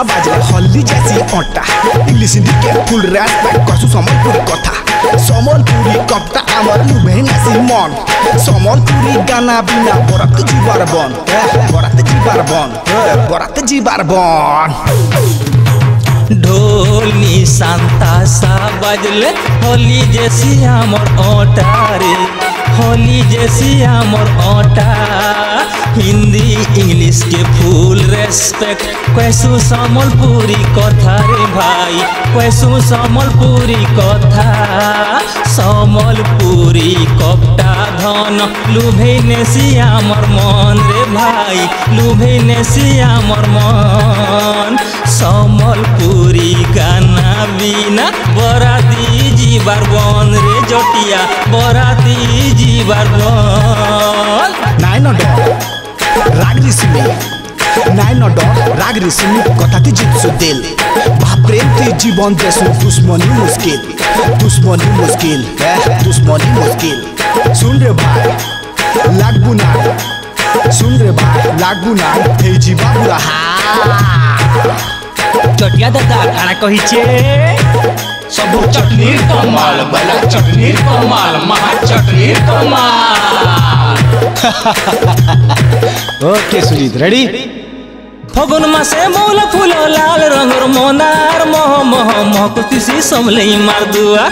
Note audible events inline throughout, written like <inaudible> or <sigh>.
কথা বাজে। হলি যাসি অটা ইংলিশ দিকে ফুল রেসপেক্ট করছু সমলপুর কথা। সমলপুরি কপটা আমার লুভেই নাসি মন। সমলপুরি গানা বিনা বরাত জিবার বন। বরাত জিবার বন। বরাত জিবার বন। ঢোল নিশান্তা সা বাজলে হলি জেসি আমার অটারে। মলি জেসি আমর অটা। হিন্দি, ইংলিশকে ফুল রেসপেক্ট কয়েসু সমলপুরী কথা রে ভাই? কয়েসু সমলপুরী কথা? সমলপুরী কপটা ধন। লুভে নেসি আমার মন রে ভাই। লুভে নেসি আমার মন। সমলপুরী গানা বিনা বরাতি জিবার বন রে জটিয়া। বরাতি बरबाद नाइन नॉट राग रिसिमी नाइन नॉट राग रिसिमी कथा ती जीत सुदेल बापरे ते जीवन देसु दुश्मनी मुश्किल। दुश्मनी मुश्किल हाँ, दुश्मनी मुश्किल। सुन रे भाई लागबू ना। सुन रे भाई लागबू ना। थे जीवा बुरा। हा। चटिया दादा काना कहिछे सब चटनी कमाल बला चटनी कमाल महा चटनी कमाल। <laughs> ओके सुजीत रेडी फगुन मासे मौल फूल लाल रंगर मोनार मोह मोह मोह कुतिसी समले मार दुआ।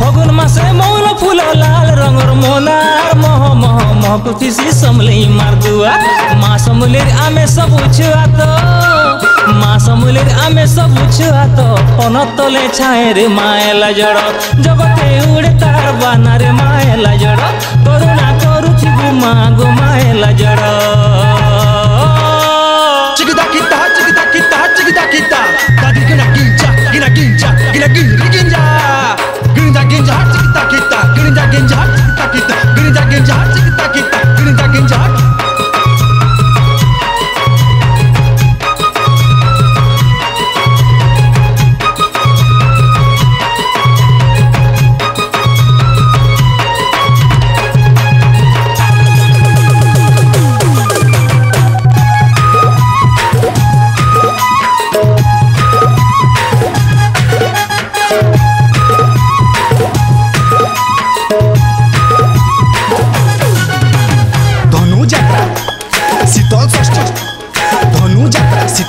फगुन मासे मौल फूल लाल रंगर मोनार मोह मको तिसी समले मार्दुआ मा समुलेर आमे सब उछुआ तो मा समुलेर आमे सब उछुआ तो पन तले छाए रे मायला जड़ जगते उड़े तार बाना रे मायला जड़ करुणा करुथिबु मा गो मायला जड़ चिगदा किता चिगदा किता चिगदा किता दादी गिना गिंचा गिना गिंचा गिना गिंरी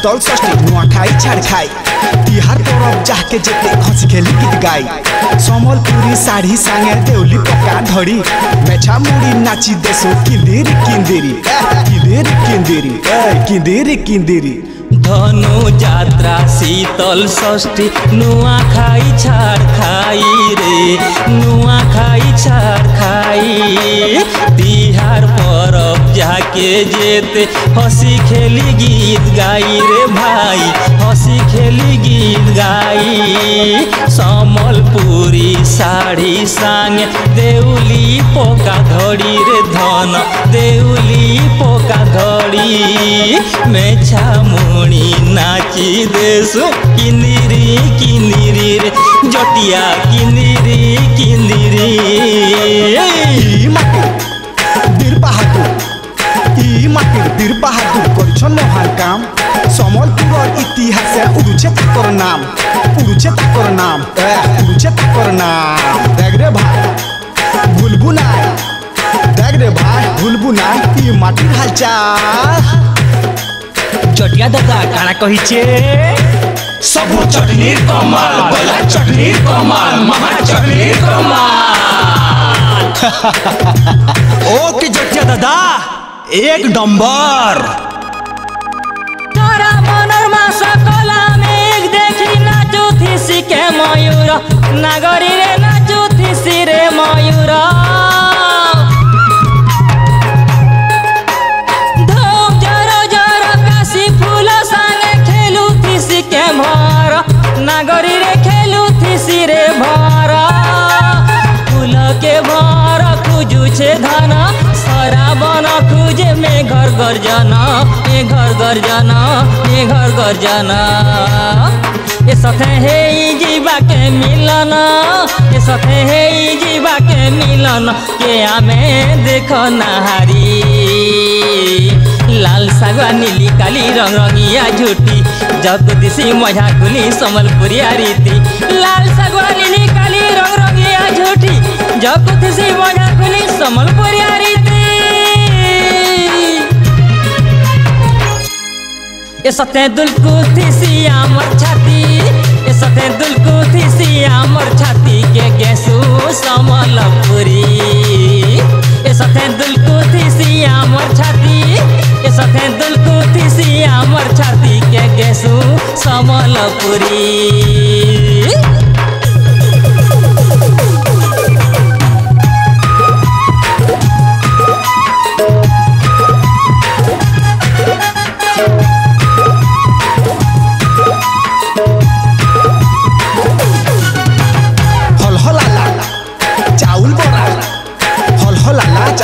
শীতল ষষ্ঠী নুয়াখাই ছাড় খাই তিহার পরব যাকে যেতে হসি খেলি গীত গাই সম্বলপুরি শাড়ি সাঙে দেউলি পকা ধরি মেছা মুড়ি নাচি দেশো কিন্দিরি কিন্দিরি এহ, কিন্দিরি কিন্দিরি এই, কিন্দিরি কিন্দিরি ধনু যাত্রা শীতল ষষ্ঠী নুয়া খাই ছাড় খাই রে নুয়া খাই ছাড় খাই তিহার পরব के जेते। हसी खेली गीत गाई रे भाई। हसी खेली गीत गाई। समलपुरी साड़ी सांग। देउली पोका धड़ी रे धन। देउली पोका धड़ी में छामुणी नाची देसु। किनिरी किनिरी रे। जटिया किनिरी कि ভুলবুনাই দেখ রে ভাই ভুলবুনাই ই মাটির হালচাল চটিয়া দাদা কানা কহিছে সবু চটনির কমাল বলা চটনির কমাল মহা চটনির কমাল ও কি জটিয়া দাদা এক নম্বর তোরা মনের মাসা কলামে দেখি না যুথি শিখে ময়ূর নাগরীরে না घर जाना ए घर घर जाना ए घर घर जाना। ए सथे हे जीवा के मिलना ए सथे हे जीवा के मिलना के आमे देखो नहारी। लाल सागवा, नीली काली, रंग रंगिया झूठी, जगदीशी मझा कुली समलपुरिया रीति। लाल सागवा, नीली काली, रंग रंगिया झूठी सते दुलकु थी मर छाती दुलकु थी मर छाती के गैसू समलपुरी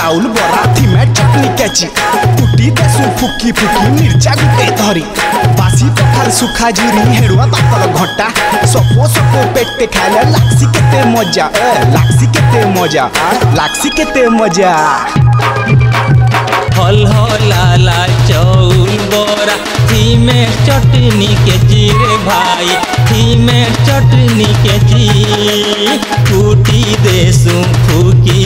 चाउल बरा थी मैं चटनी कैची कुटी देसु फुकी फुकी मिर्चा गुटे धरी। बासी पखाल सुखा जुरी हेडवा बातल घटा। सपो सपो पेटे खाले लाक्सी केते मज़ा। ए, लाक्सी केते मज़ा। लाक्सी केते मज़ा। हल हलाला चाउल बरा थी मैं चटनी कैची रे भाई। थी मैं चटनी कैची कुटी टूटी देसू फूकी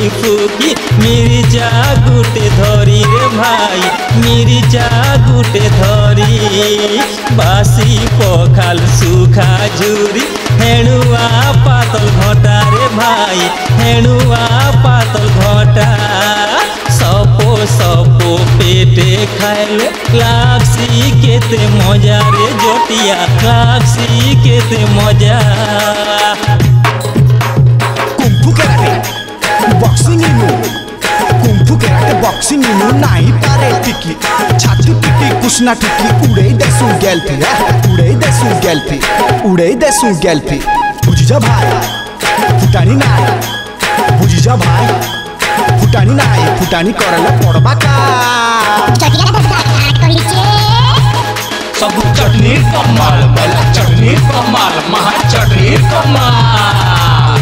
मिर्चा गुटे धरी रे भाई मिर्चा गुटे धरी। बासी, पखाल, सुखा, झुरी, हेणुआ, पातल घटा रे भाई, हेणुआ, पातल घटा। सपो सपो, पेटे खाइले लाक्सी केते मज़ा रे जोटिया लाक्सी केते मज़ा। बॉक्सिंग इनु नाही पारे टिकी छाती पिटी कुछ ना टिकी उड़े देसू गैल्फी उड़े देसू गैल्फी उड़े देसू गैल्फी बुझ जा भाई फुटानी नाई बुझ जा भाई फुटानी ना फुटानी करला पड़बा का सब चटनी कमाल बला चटनी कमाल महा चटनी कमाल